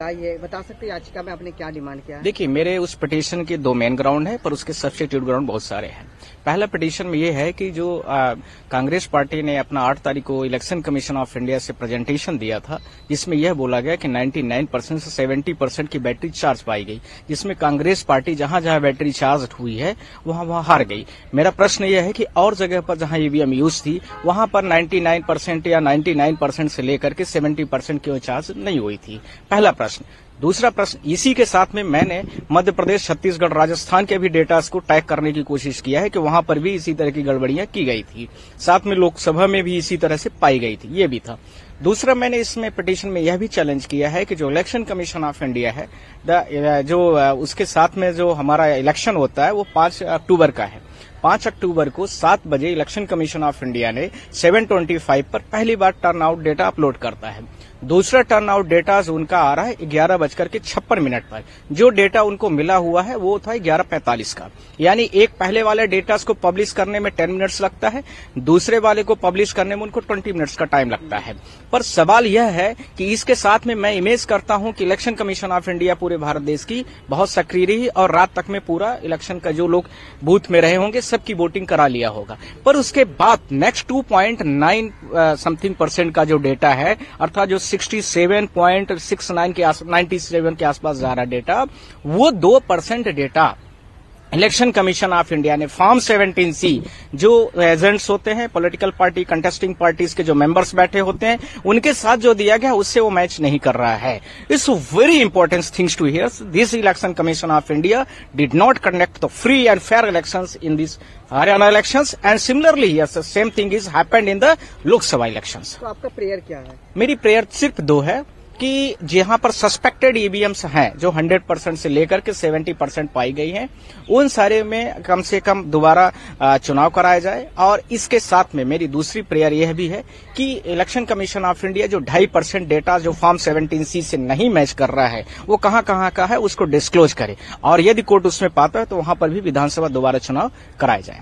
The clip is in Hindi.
ये बता सकते हैं याचिका में आपने क्या डिमांड किया देखिए, मेरे उस पिटीशन के दो मेन ग्राउंड है, पर उसके सब्सिट्यूट ग्राउंड बहुत सारे हैं। पहला पिटीशन में ये है कि जो कांग्रेस पार्टी ने अपना आठ तारीख को इलेक्शन कमीशन ऑफ़ इंडिया से प्रेजेंटेशन दिया था, जिसमें यह बोला गया कि 99 परसेंट से 70 परसेंट की बैटरी चार्ज पाई गई, जिसमें कांग्रेस पार्टी जहाँ जहाँ बैटरी चार्ज हुई है, वहाँ वहाँ हार गई। मेरा प्रश्न यह है कि और जगह पर जहाँ ईवीएम यूज़ थी, वहाँ पर 99 परसेंट या 99 परसेंट से लेकर के 70 परसेंट क्यों चार्ज नहीं हुई थी। पहला प्रश्न दूसरा प्रश्न, इसी के साथ में मैंने मध्य प्रदेश छत्तीसगढ़, राजस्थान के भी डेटा को टैग करने की कोशिश किया है कि वहाँ पर भी इसी तरह की गड़बड़ियाँ की गई थी। साथ में लोकसभा में भी इसी तरह से पाई गई थी, ये भी था। दूसरा, मैंने इसमें पिटीशन में यह भी चैलेंज किया है कि जो इलेक्शन कमीशन ऑफ़ इंडिया है जो, उसके साथ में जो हमारा इलेक्शन होता है, वो पाँच अक्टूबर का है। पाँच अक्टूबर को सात बजे इलेक्शन कमीशन ऑफ़ इंडिया ने 725 पर पहली बार टर्न आउट डेटा अपलोड करता है। दूसरा टर्न आउट डेटा उनका आ रहा है ग्यारह बजकर के छप्पन मिनट पर। जो डेटा उनको मिला हुआ है, वो था ग्यारह पैंतालीस का। यानी एक पहले वाले डेटा को पब्लिश करने में टेन मिनट्स लगता है, दूसरे वाले को पब्लिश करने में उनको ट्वेंटी मिनट्स का टाइम लगता है। पर सवाल यह है कि इसके साथ में मैं इमेज करता हूँ कि इलेक्शन कमीशन ऑफ़ इंडिया पूरे भारत देश की बहुत सक्रिय रही और रात तक में पूरा इलेक्शन का जो लोग बूथ में रहे होंगे सबकी वोटिंग करा लिया होगा। पर उसके बाद next two point nine something percent का जो डेटा है, अर्थात जो 67.69 के नाइन्टी सेवन के आसपास जा रहा डेटा वो दो percent data election commission of India ने फॉर्म 17 सी जो एजेंट्स होते हैं पॉलिटिकल पार्टी कंटेस्टिंग पार्टीज़ के जो मेंबर्स बैठे होते हैं उनके साथ जो दिया गया उससे वो मैच नहीं कर रहा है। It's very important things to hear this election commission of India did not conduct the free and fair election in this Haryana election and similarly yes same thing is happened in the Lok Sabha election तो आपका प्रेयर क्या है? मेरी प्रेयर सिर्फ़ दो है। कि जहाँ पर सस्पेक्टेड ईवीएम्स हैं, जो 100 परसेंट से लेकर के 70 परसेंट पाई गई हैं, उन सारे में कम से कम दोबारा चुनाव कराया जाए। और इसके साथ में मेरी दूसरी प्रेयर यह भी है कि इलेक्शन कमीशन ऑफ़ इंडिया जो ढाई परसेंट डेटा जो फॉर्म सेवनटीन सी से नहीं मैच कर रहा है, वो कहाँ कहाँ का है, उसको डिस्क्लोज करे। और यदि कोर्ट उसमें पाता है तो वहाँ पर भी विधानसभा दोबारा चुनाव कराए जाए।